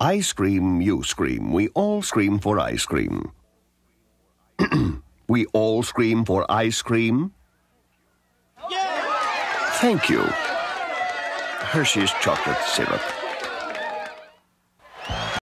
I scream, you scream. We all scream for ice cream. we all scream for ice cream. Thank you. Hershey's chocolate syrup.